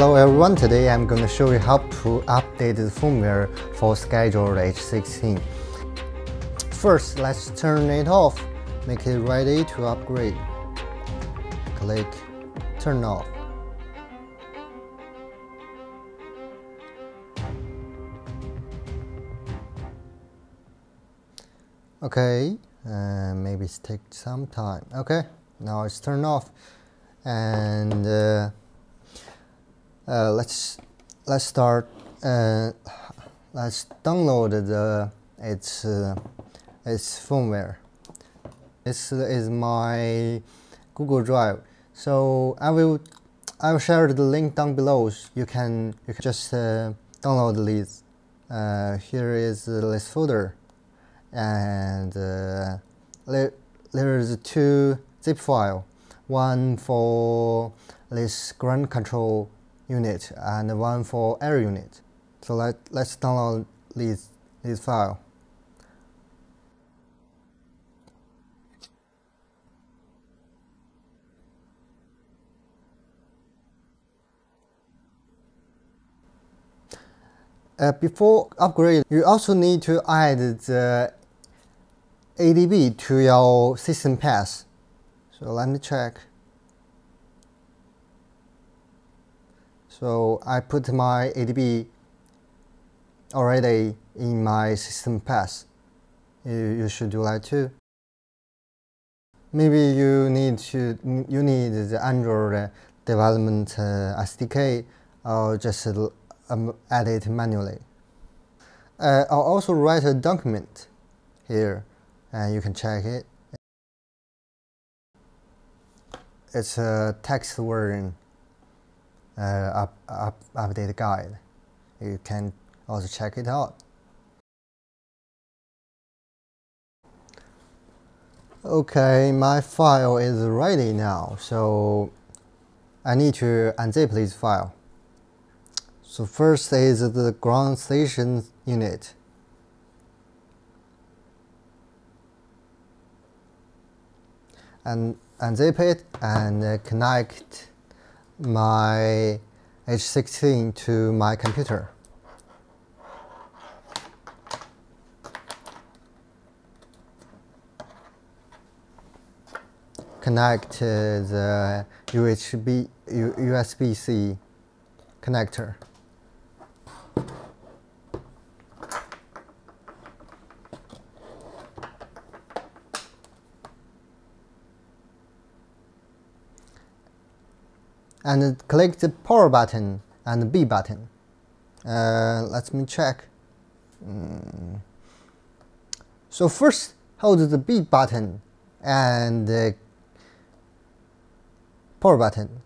Hello everyone, today I'm going to show you how to update the firmware for Skydroid H16. First, let's turn it off, make it ready to upgrade. Click turn off. Okay, uh, maybe it takes some time. Okay, now it's turned off and uh, uh, let's let's start. Uh, let's download the its uh, its firmware. This is my Google Drive. So I will I will share the link down below. You can you can just uh, download these. Uh, here is this folder, and there there is two zip file. One for this ground control unit and one for air unit. So let, let's download this, these file. Uh, before upgrade, you also need to add the ADB to your system path. So let me check. So I put my ADB already in my system pass. You, you should do that too. Maybe you need to you need the Android development uh, SDK or just um, add it manually. Uh, I'll also write a document here and you can check it. It's a text version uh, up, up, update guide. You can also check it out. Okay, my file is ready now, so I need to unzip this file. So first is the ground station unit. And unzip it and connect my H16 to my computer. Connect the USB, USB-C connector. And click the power button and B button. Uh, let me check. Mm. So first hold the B button and the power button.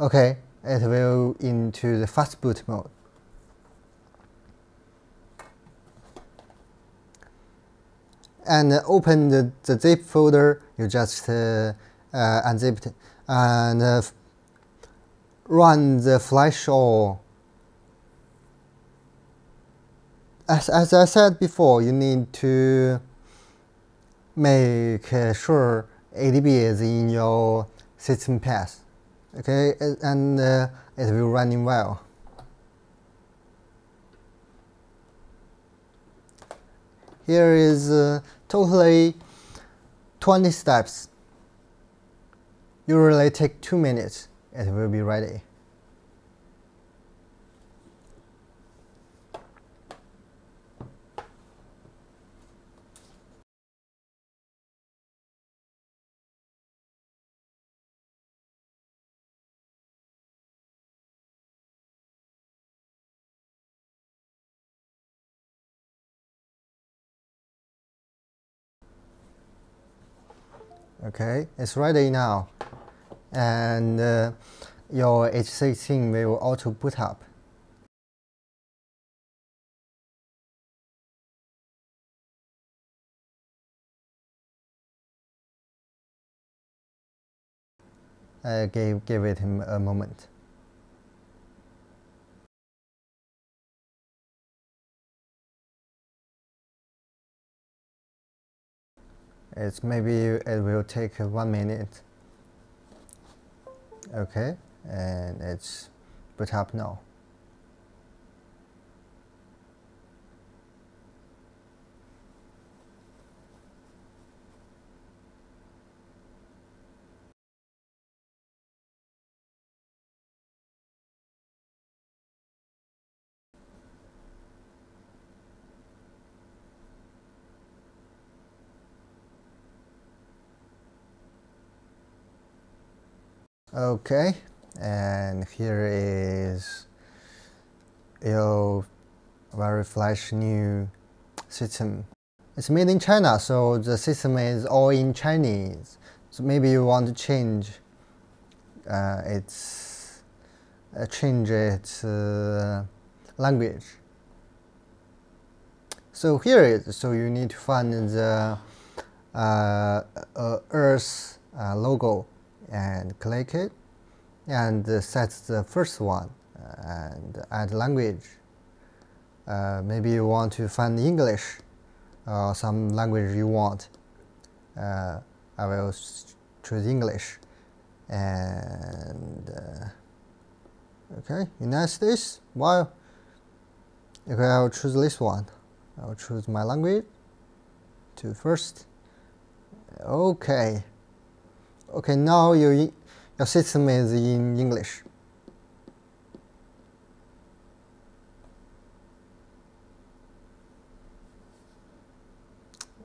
Okay, it will into the fast boot mode. And open the, the zip folder. You just uh, uh, unzipped and uh, run the flash or as, as I said before you need to make sure ADB is in your system path okay? And uh, it will running well. Here is uh, totally 20 steps. Usually take 2 minutes. and It will be ready. Okay, it's ready now. And uh, your H16 will auto boot up. Uh, give, give it him a moment. It's maybe it will take one minute. Okay, and it's boot up now. Okay, and here is your very flash new system. It's made in China, so the system is all in Chinese. So maybe you want to change uh, its uh, change its uh, language. So here is so you need to find the uh, uh, Earth uh, logo and click it and set the first one. And add language. Uh, maybe you want to find English or some language you want. Uh, I will choose English. And uh, okay United States? Well okay I will choose this one. I will choose my language to first. Okay Okay, now your, your system is in English.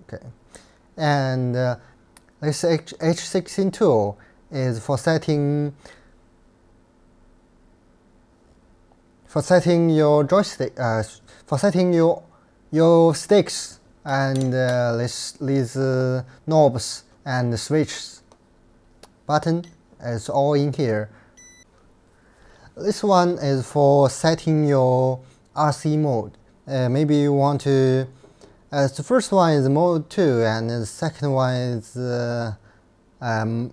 Okay, and uh, this H H16 tool is for setting for setting your joystick uh, for setting your your sticks and uh, this, these uh, knobs and switches button is all in here. This one is for setting your RC mode. Uh, maybe you want to, uh, the first one is mode 2 and the second one is, uh, um,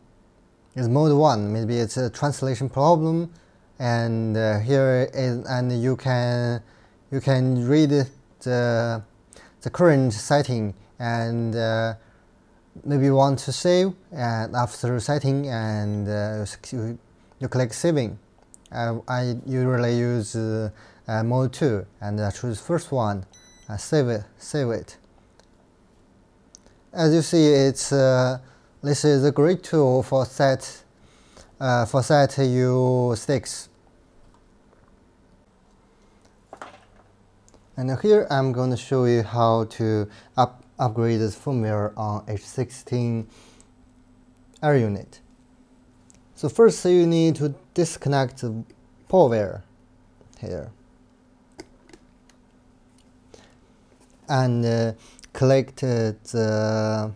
is mode 1. Maybe it's a translation problem and uh, here is, and you can, you can read the, the current setting and uh, maybe you want to save and after setting and uh, you, you, click saving. Uh, I usually use uh, uh mode 2 and I choose first one, uh, save it, save it. As you see, it's uh, this is a great tool for set for set your sticks. And here I'm going to show you how to up upgrade the firmware on H16 air unit. So first you need to disconnect the power here and uh, click the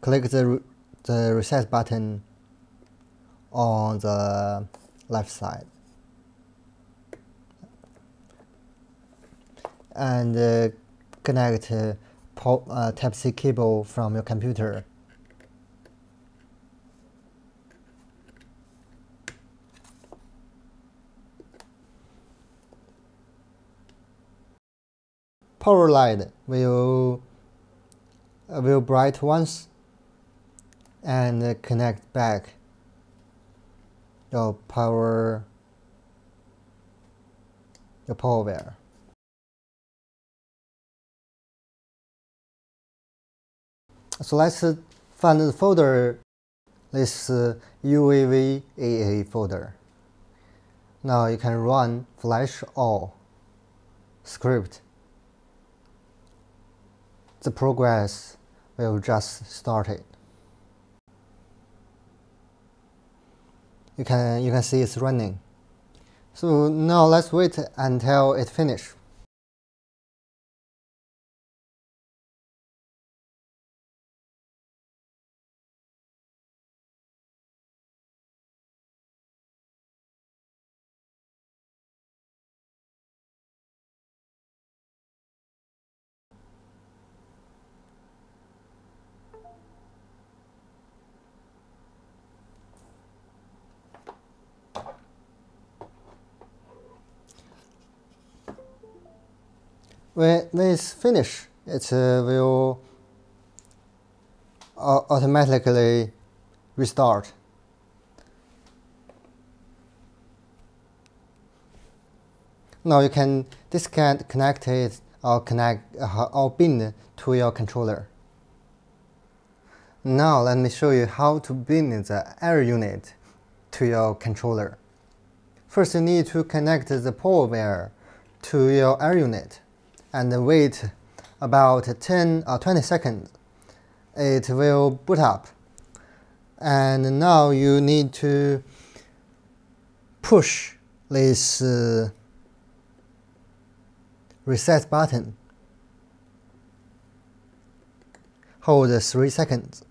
click the, the reset button on the left side and uh, connect uh, Type-C cable from your computer. Power light will uh, will bright once and connect back your power your power wire. So let's find the folder, this uh, UAVAA folder. Now you can run flash all script. The progress will just start it. You can, you can see it's running. So now let's wait until it finishes. When, this finish, it uh, will automatically restart. Now you can disconnect it or connect uh, or bind to your controller. Now let me show you how to bind the air unit to your controller. First you need to connect the power wire to your air unit and wait about 10 or 20 seconds. It will boot up. And now you need to push this uh, reset button. Hold 3 seconds.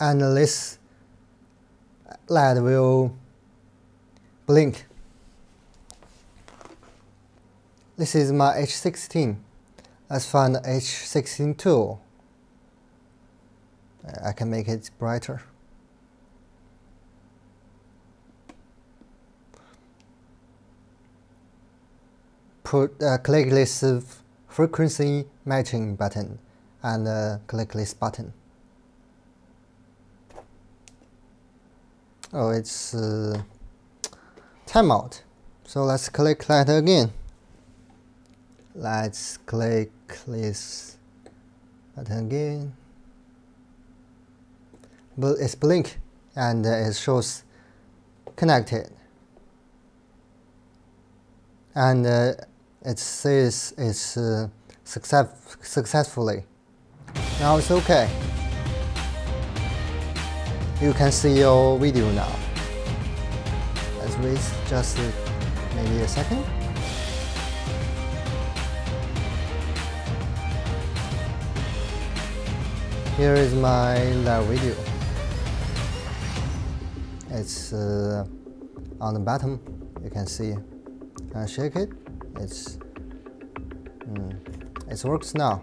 And this light will blink. This is my H16. Let's find the H16 tool. I can make it brighter. Put uh, click this frequency matching button and click this button. Oh, it's uh, timeout. So let's click that again let's click this button again. But it's blink and it shows connected. And uh, it says it's uh, success successfully. Now it's okay. You can see your video now. Let's wait just uh, maybe a second Here is my live video. It's uh, on the bottom. You can see. I shake it. It's mm, it works now.